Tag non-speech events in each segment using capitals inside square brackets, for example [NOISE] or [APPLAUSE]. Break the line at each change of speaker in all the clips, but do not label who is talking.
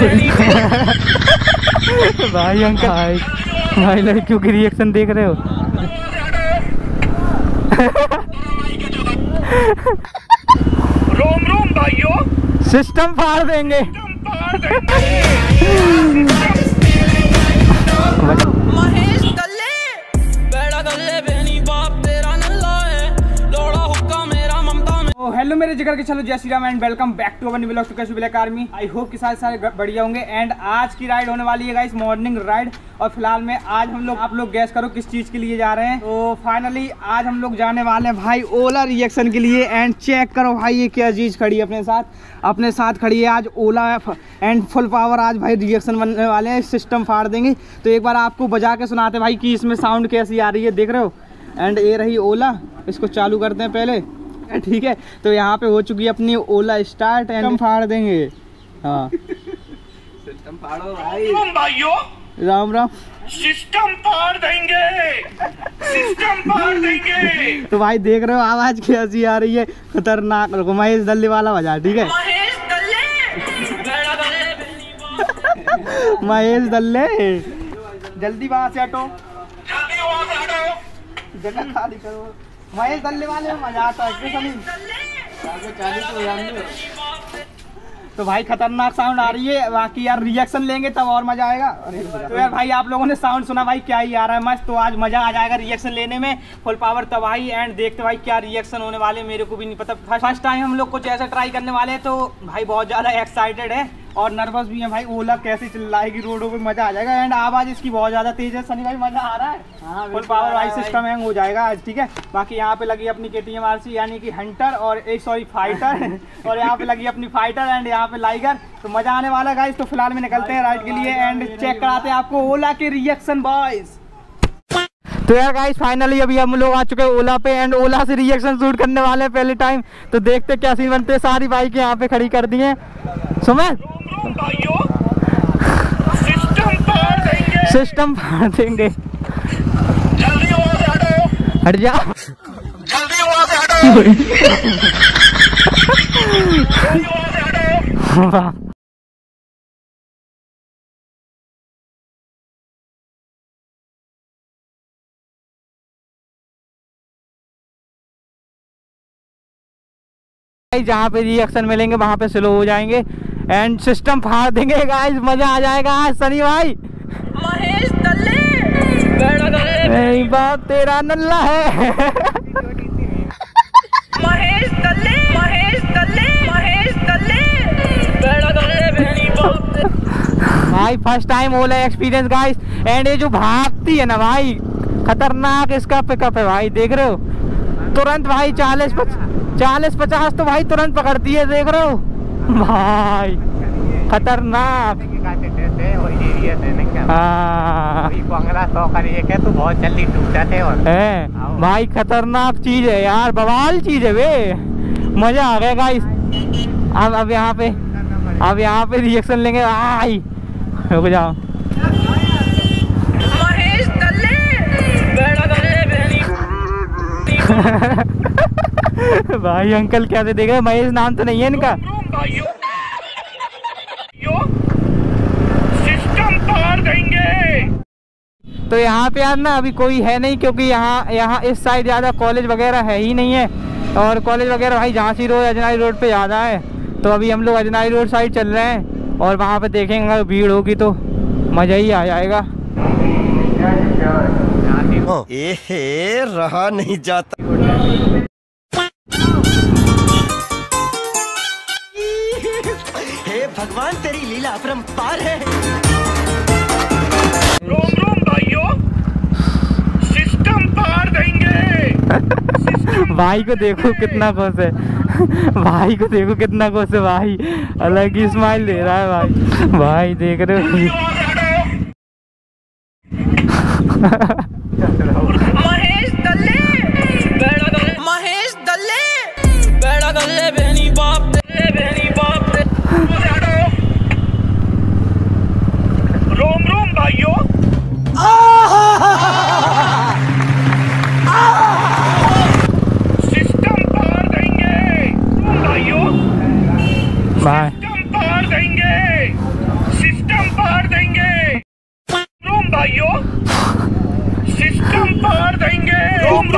[LAUGHS] भाई अंकल भाई भाई लड़कियों की रिएक्शन देख रहे हो? [LAUGHS]
रोम रोम भाइयों।
सिस्टम फाड़ देंगे। [LAUGHS] हेलो मेरे जिगर के चलो जय Shri Ram and welcome back to our vlog to cash black army I hope कि सारे सारे बढ़िया होंगे. एंड आज की राइड होने वाली है गाइस मॉर्निंग राइड और फ़िलहाल में आज हम लोग, आप लोग गैस करो किस चीज़ के लिए जा रहे हैं. तो फाइनली आज हम लोग जाने वाले हैं भाई ओला रिएक्शन के लिए. एंड चेक करो भाई ये क्या चीज़ खड़ी है अपने साथ. अपने साथ खड़ी है आज ओला एंड फुल पावर आज भाई रिएक्शन बनने वाले हैं. सिस्टम फाड़ देंगे. तो एक बार आपको बजा के सुनाते भाई कि इसमें साउंड कैसी आ रही है. देख रहे हो? एंड ये रही ओला इसको चालू करते हैं पहले. [LAUGHS] ठीक है तो यहाँ पे हो चुकी है अपनी ओला स्टार्ट एंड फाड़ देंगे। हाँ।
रोम भाइयों।
राम राम।
सिस्टम पार देंगे। सिस्टम पार देंगे।
तो भाई देख रहे हो आवाज़ कैसी आ रही है? खतरनाक रुको महेश दल्ली वाला बजा ठीक है?
महेश
दल्ले। जल्दी वहाँ से हटो।
जल्दी वहाँ से हटो।
जगह खाली करो। महेश दल्ले वाले में मज़ा आता है क्यों सनी? तो भाई खतरनाक साउंड आ रही है। बाकी यार रिएक्शन लेंगे तब और मज़ा आएगा। तो यार भाई आप लोगों ने साउंड सुना भाई क्या ही आ रहा है मस्त। तो आज मज़ा आ जाएगा रिएक्शन लेने में। फुल पावर तबाही एंड देखते भाई क्या रिएक्शन होने वाले मेरे को भी नहीं पता। फ़र्स्ट टाइम हम लोग कुछ ऐसा ट्राई करने वाले हैं तो भाई बहुत ज़्यादा एक्साइटेड है। और नर्वस भी है भाई ओला कैसे चिल्लाएगी रोडों पे मज़ा आ जाएगा। एंड आवाज़ इसकी बहुत ज़्यादा तेज है सनी भाई मज़ा आ रहा है? फुल पावर भाई सिस्टम हैंग हो जाएगा आज ठीक है? बाकी यहाँ पे लगी अपनी के टी एम आर सी यानी कि हंटर और एक सॉरी फाइटर और यहाँ पे लगी अपनी फाइटर एंड यहाँ पे लाइगर तो मज़ा आने वाला गाइस तो फ़िलहाल में निकलते हैं राइड के लिए एंड चेक कराते हैं आपको ओला के रिएक्शन बॉयज़ तो यार गाइस फाइनली अभी हम लोग आ चुके हैं ओला पे एंड ओला से रिएक्शन शूट करने वाले हैं पहले टाइम तो देखते क्या सीन बनते हैं। सारी बाइक यहाँ पे खड़ी कर दी हैं।
भाइयों सिस्टम पार देंगे।
सिस्टम फाड़ देंगे।
जल्दी वहाँ से हटो।
हट जा
जल्दी वहाँ से हटो। जल्दी वहाँ से हटो।
वाह। जहाँ पे रिएक्शन मिलेंगे वहाँ पे स्लो हो जाएँगे। एंड सिस्टम फाड़ देंगे गाइस मज़ा आ जाएगा आज सनी भाई।
महेश
नहीं बात तेरा नल्ला है।
महेश गल्ले महेश गल्ले महेश बाप
भाई first time Ola experience guys and ये जो भागती है ना भाई खतरनाक इसका पिकअप है भाई देख रहे हो? तुरंत भाई चालीस चालीस पचास तो भाई तुरंत पकड़ती है देख रहे हो? भाई खतरनाक हाँ
तो थे
है भाई खतरनाक चीज़ है यार बवाल चीज़ है वे मज़ा आ गया गाइस अब अब यहाँ पे अब यहाँ पे रिएक्शन लेंगे आई रुक जाओ भाई अंकल कैसे देख रहे महेश नाम तो नहीं है इनका।
सिस्टम पार देंगे।
तो यहाँ पे यार ना अभी कोई है नहीं क्योंकि यहाँ यहाँ इस साइड ज़्यादा कॉलेज वगैरह है ही नहीं है। और कॉलेज वगैरह भाई झांसी रोड अजनाई रोड पे ज़्यादा है। तो अभी हम लोग अजनाई रोड साइड चल रहे हैं और वहाँ पे देखेंगे अगर भीड़ होगी तो मज़ा ही आ जाएगा।
एहे रहा नहीं जाता। भगवान तेरी लीला अपरंपार है।
रोम रोम भाइयों सिस्टम पार देंगे। [LAUGHS]
भाई को देखो कितना खुश है। [LAUGHS] भाई को देखो कितना खुश है भाई। अलग ही स्माइल दे रहा है भाई। भाई देख रहे हो। [LAUGHS]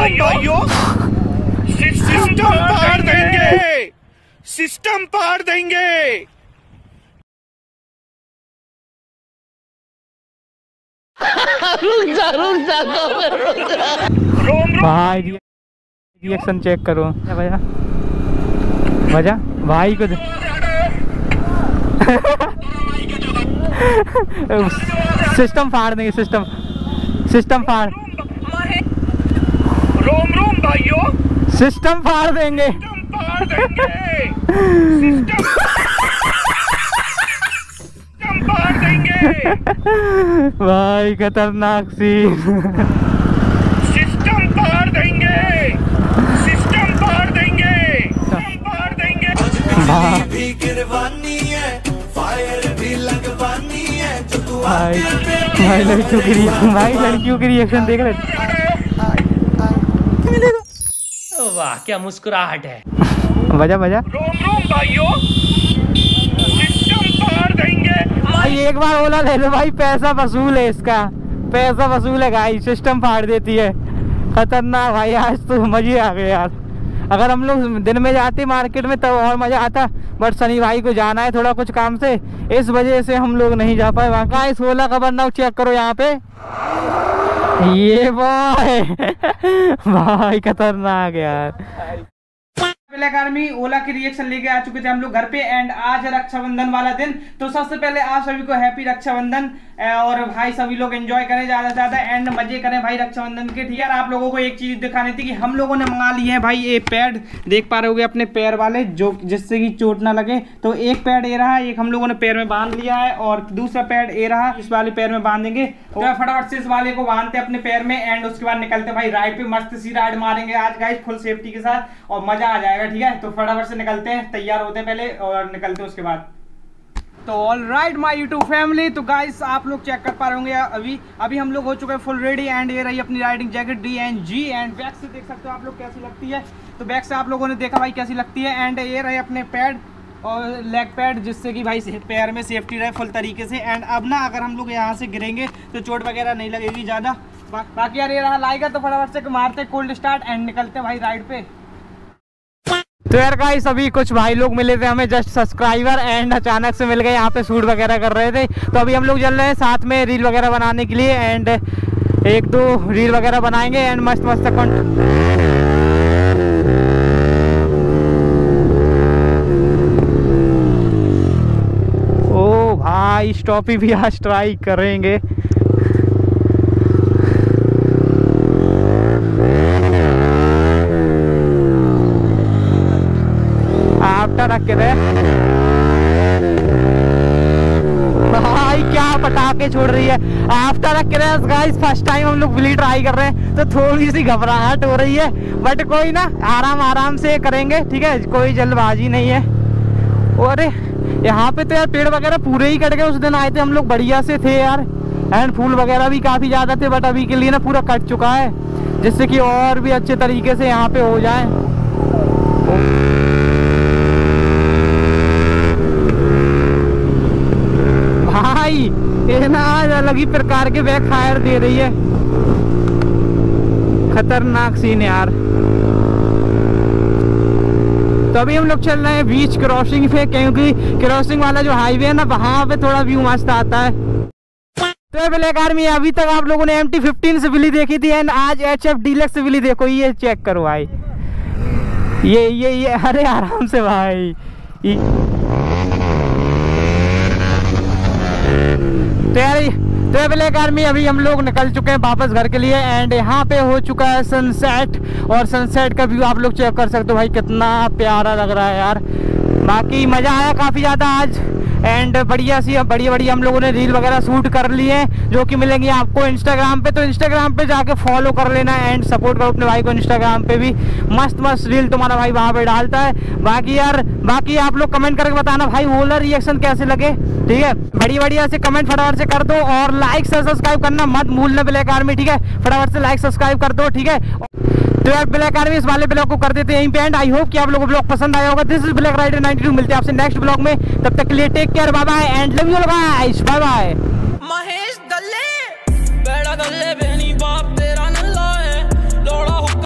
भाइयों सिस्टम पार देंगे। सिस्टम पार देंगे। रोम रोम।
भाई रिएक्शन चेक करो। भैया? भैया भाई को [LAUGHS] सिस्टम फाड़ देंगे सिस्टम। सिस्टम फाड़।
भाइयों।
सिस्टम फाड़ देंगे।
सिस्टम पार देंगे। सिस्टम पार देंगे।
भाई खतरनाक सीन
सिस्टम पार देंगे। सिस्टम पार देंगे। सिस्टम पार देंगे।
भी गिरवानी है फायर भी लगवानी है
भाई भाई लड़कियों की रिएक्शन भाई लड़कियों की रिएक्शन देख रहे
वाह क्या मुस्कुराहट है।
बजा बजा।
रोम रोम भाइयों देंगे।
भाई एक बार ओला ले लो भाई पैसा वसूल है इसका। पैसा वसूल है भाई सिस्टम फाड़ देती है। खतरनाक भाई आज तो मज़े आ गए यार। अगर हम लोग दिन में जाते मार्केट में तब तो और मज़ा आता। बट शनि भाई को जाना है थोड़ा कुछ काम से। इस वजह से हम लोग नहीं जा पाए। वहाँ इस ओला का बनना चेक करो यहाँ पे। ये बॉय [LAUGHS] भाई खतरनाक यार। ब्लैक आर्मी ओला की रिएक्शन लेके आ चुके थे हम लोग घर पे। एंड आज रक्षाबंधन वाला दिन। तो सबसे पहले आप सभी को हैप्पी रक्षाबंधन। और भाई सभी लोग एंजॉय करें ज़्यादा से ज़्यादा। एंड मज़े करें भाई रक्षाबंधन के। ठीक है आप लोगों को एक चीज़ दिखानी थी कि हम लोगों ने मंगा लिए हैं भाई ये पैड देख पा रहे होगे अपने पैर वाले जो जिससे कि चोट ना लगे। तो एक पैड ये रहा एक हम लोगों ने पैर में बाँध लिया है। और दूसरा पैड ये रहा इस वाले पैर में बांधेंगे। तो फटाफट से इस वाले को बांधते अपने पैर में। एंड उसके बाद निकलते भाई राइड पे मस्त सी राइड मारेंगे आज गाइस फुल सेफ्टी के साथ। और मज़ा आ जाएगा ठीक है? तो फटाफट से निकलते हैं तैयार होते हैं पहले और निकलते हैं उसके बाद। तो all right my YouTube family तो गाइस आप लोग चेक कर पा रहे होंगे अभी अभी हम लोग हो चुके हैं फुल रेडी एंड ये रही अपनी riding jacket D and G and back से देख सकते हो आप लोग कैसी लगती है। तो बैक से आप लोगों ने देखा भाई कैसी लगती है एंड ये रहे अपने पैड और लेग पैड जिससे कि भाई पैर में सेफ्टी रहे फुल तरीके से। एंड अब ना अगर हम लोग यहाँ से गिरेंगे तो चोट वगैरह नहीं लगेगी ज़्यादा। बा, बाकी यार ये रहा लाएगा तो फटाफट से मारते कोल्ड स्टार्ट एंड निकलते भाई राइड पे। तो यार गाइस अभी कुछ भाई लोग मिले थे, हमें जस्ट सब्सक्राइबर एंड अचानक से मिल गए, यहाँ पे शूट वगैरह कर रहे थे। तो अभी हम लोग चल रहे हैं साथ में रील वगैरह बनाने के लिए एंड एक दो रील वगैरह बनाएँगे एंड मस्त मस्त कंट ओ भाई स्टॉपी भी आज ट्राई करेंगे। पटाखे छोड़ रही है। आफ्टर रख के गाइस फ़र्स्ट टाइम हम लोग बिली ट्राई कर रहे हैं तो थोड़ी सी घबराहट हो रही है। बट कोई ना, आराम आराम से करेंगे, ठीक है? कोई जल्दबाजी नहीं है। और यहाँ पे तो यार पेड़ वगैरह पूरे ही कट गए, उस दिन आए थे हम लोग, बढ़िया से थे यार। एंड फूल वगैरह भी काफ़ी ज़्यादा थे बट अभी के लिए ना पूरा कट चुका है, जिससे कि और भी अच्छे तरीके से यहाँ पे हो जाए भाई ये ना आज अलग ही प्रकार के बैक फायर दे रही है। खतरनाक सीन यार। तो अभी हम लोग चल रहे हैं बीच क्रॉसिंग पे, क्योंकि क्रॉसिंग वाला जो हाईवे है ना, वहाँ पे थोड़ा व्यू मस्त आता है। तो ब्लैक आर्मी अभी तक आप लोगों ने एम टी फिफ्टीन से बिली देखी थी एंड आज एच एफ़ डीलक्स से बिली देखो, ये चेक करो भाई। ये ये ये, अरे आराम से भाई। एक आर्मी, अभी हम लोग निकल चुके हैं वापस घर के लिए एंड यहाँ पे हो चुका है सनसेट और सनसेट का व्यू आप लोग चेक कर सकते हो भाई, कितना प्यारा लग रहा है यार। बाकी मज़ा आया काफ़ी ज़्यादा आज। एंड बढ़िया सी बढ़िया बढ़िया हम लोगों ने रील वगैरह शूट कर लिए हैं, जो कि मिलेंगी आपको इंस्टाग्राम पे। तो इंस्टाग्राम पे जाके फॉलो कर लेना एंड सपोर्ट करो अपने भाई को इंस्टाग्राम पे भी। मस्त मस्त रील तुम्हारा भाई वहाँ पे डालता है। बाकी यार, बाकी आप लोग कमेंट करके बताना भाई ओला रिएक्शन कैसे लगे, ठीक है? बढ़िया बढ़िया से कमेंट फटाफट से कर दो और लाइक सब्सक्राइब करना मत भूलना ब्लैक आर्मी ठीक है? फटाफट से लाइक सब्सक्राइब कर दो, ठीक है? तो यार ब्लैक आर्मी, इस वाले ब्लॉग को कर देते हैं यहीं पे एंड आई होप कि आप लोगों को ब्लॉग पसंद आया होगा। दिस इज़ ब्लैक राइडर 92 मिलते हैं आपसे नेक्स्ट ब्लॉग में। तब तक के लिए take care bye bye and love you guys bye bye
Mahesh दल्ले गल्ले बहनी